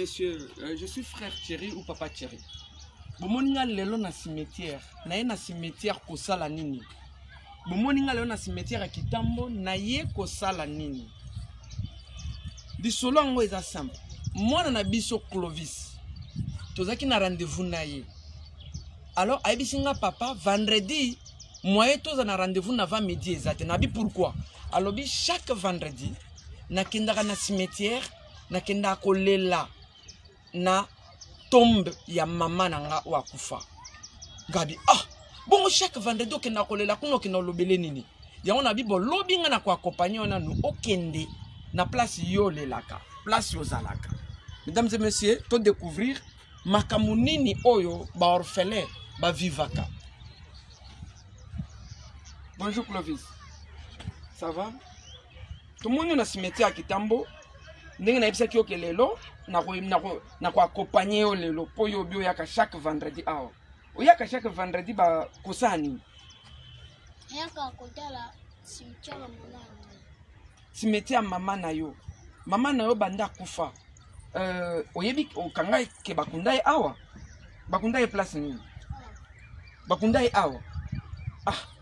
monsieur euh, je suis frère thierry ou papa thierry bomoni nga lelo na cimetière naye na cimetière kosala nini bomoni ngai lelo na cimetière ya kitambo naye kosala nini lisolo yango eza simple mwana na biso clovis tozalaki na rendez-vous na ye alors ayebisi nga papa vendredi moye toza na rendez-vous na va midi eza te nabi pourquoi alobi chaque vendredi nakendaka na cimetière nakendaka kolela na tombe ya mama na nga oyo akufa gabi ah bongo chaque vendredi okenda kolela kuna okenda olobele nini yango na bibo lobi nga na koakompagne wana nu okende na place yo olelaka place ozalaka mesdames et messieurs to découvrir makambo nini oyo baorphelin bavivaka bonjour clovis ça va tomoni na cimetière ya kitambo ndenge nayebisaki yo ke lelo nakoakompagne yo lelo mpo yo obi oyaka chaque vendredi awa oyaka chaque vendredi bakosala nini cimetière ya mama na yo mama na yo banda akufa euh, oyebi okanga ke bakunda ye awa bakunda ye place nini bakunda ye awa ah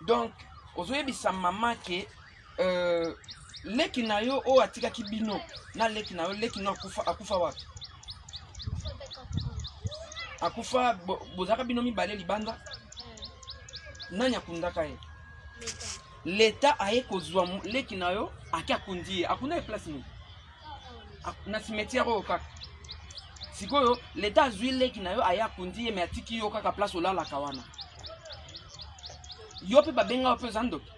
donc ozoyebisa mama ke euh, leki na yo oyo atikaki bino na leki na yo leki no akufa akufa wapi akufa bozalaka bino mibale libanda nani akundaka ye leta aye kozwa leki na yo ake akundi ye akunda ye place nini ah, na cimetière oyo kaka sikoyo leta azwi leki na yo aye akundi ye me atiki yo kaka place olalaka wana yo mpe babenga yo mpe oza ndoki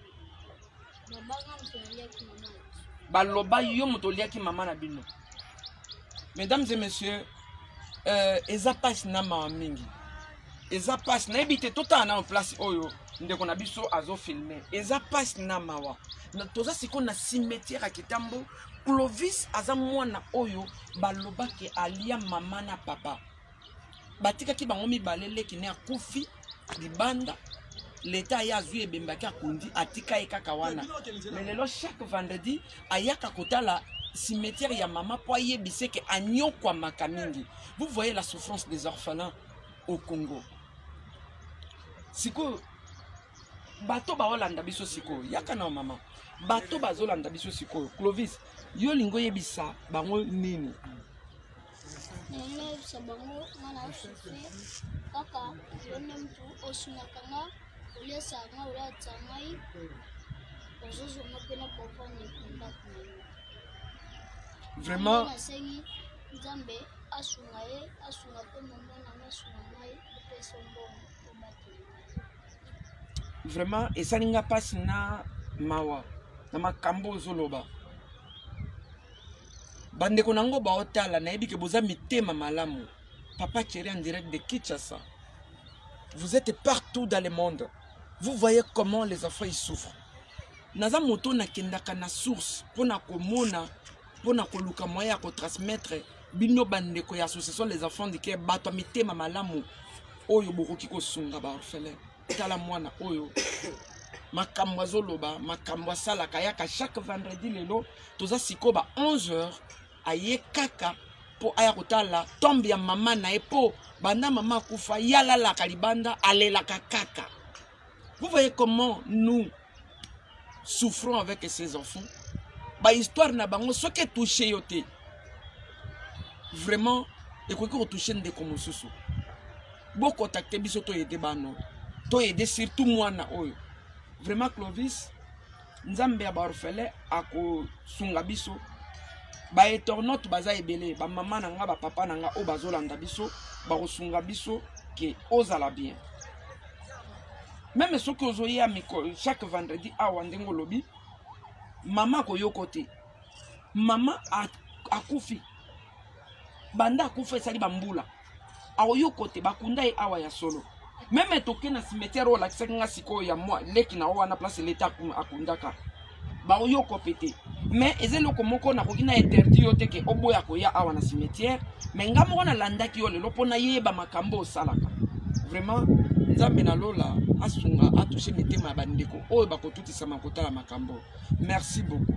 baloba yo moto oliaki mama na bino mesdames et messieurs euh, eza mpasi na mawa mingi eza mpasi nayebi te totala nano place oyo ndeko na biso azofilme eza mpasi na mawa toza sikoyo na cimetière ya kitambo Clovis aza mwana oyo baloba ke alia mama na papa. Batikaki bango mibale leki ne akufi libanda leta aye azwi ebembaki akundi atika ye kaka wana me lelo chaque vendredi ayaka kotala cimetière ya mama mpo ayebisa eke anyokwamaka mingi vous voyez la souffrance des orphelins au congo sikoyo bato baolanda biso sikoyo yaka na mama bato bazolanda biso sikoyo clovis yo olingi oyebisa bango nini nayebisa bango nga na sufe kaka yone motu osungaka nga oliesa nga olatisa ngai ozozwa nga mpe na bovani ndako na yo vraiment nasengi nzambe asunga ye asunga mpe mama na nga asunga ngai epesa mbongo vraiment esali nga mpasi na mawa na makambo ozoloba bandeko na yango baotala nayebi ke boza mitema malamu papa chéri en direct de kinshasa vous êtes partout dans le monde vous voyez comment les enfants ils souffrent naza moto nakendaka na source mpo na komona mpo na koluka moyen ya kotransmettre bino bandeko ya association les enfants du cœur bato ya mitema malamu oyo bokoki kosunga baorphelin tala mwana oyo makambo azoloba makambo asalaka yaka chaque vendredi lelo toza sikoyo ba 11 heures aye kaka mpo aya kotala tombe ya mama na ye mpo banda mama akufa ye alalaka libanda alelaka kaka Vous voyez comment nous souffrons avec ces enfants Ba histoire na bango soki touché yo te. Vraiment ekoki ko toucher ndeko mosusu. Bo contacter biso to aider bano. To aider surtout mwana oyo. Vraiment Clovis nzambe ya baorfele akosunga biso baetornote baza ebele bamama na nga bapapa na nga oyo bazolanda biso bakosunga biso ke ozala bien meme soki ozoya mikolo chaque vendredi awa ndenge olobi mama akoyoko te mama akufi banda akufa esali bambula aoyoko te bakunda ye awa ya solo meme toke na cimetière oyo olakisaki nga sikoyo ya mwa leki na o wana place leta akundaka baoyoko mpe te mais eza eloko moko nakoki na interdit yo te ke oboya koya awa na cimetière mais nga moko nalandaki yo lelo mpo nayeba makambo osalaka vraiment nzambe na lola asunga atouche mitema ya bandeko oyo bakotutisama kotala makambo merci beaucoup